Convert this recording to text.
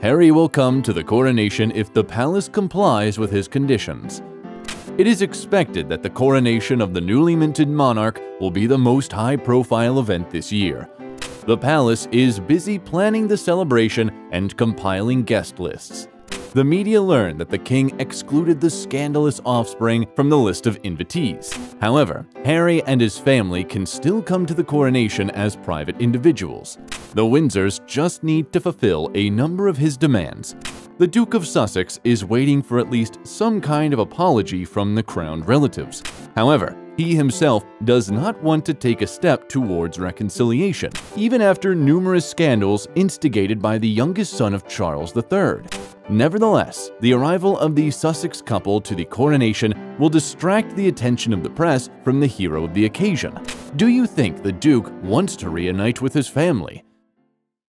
Harry will come to the coronation if the palace complies with his conditions. It is expected that the coronation of the newly minted monarch will be the most high-profile event this year. The palace is busy planning the celebration and compiling guest lists. The media learned that the king excluded the scandalous offspring from the list of invitees. However, Harry and his family can still come to the coronation as private individuals. The Windsors just need to fulfill a number of his demands. The Duke of Sussex is waiting for at least some kind of apology from the crowned relatives. However, he himself does not want to take a step towards reconciliation, even after numerous scandals instigated by the youngest son of Charles III. Nevertheless, the arrival of the Sussex couple to the coronation will distract the attention of the press from the hero of the occasion. Do you think the Duke wants to reunite with his family?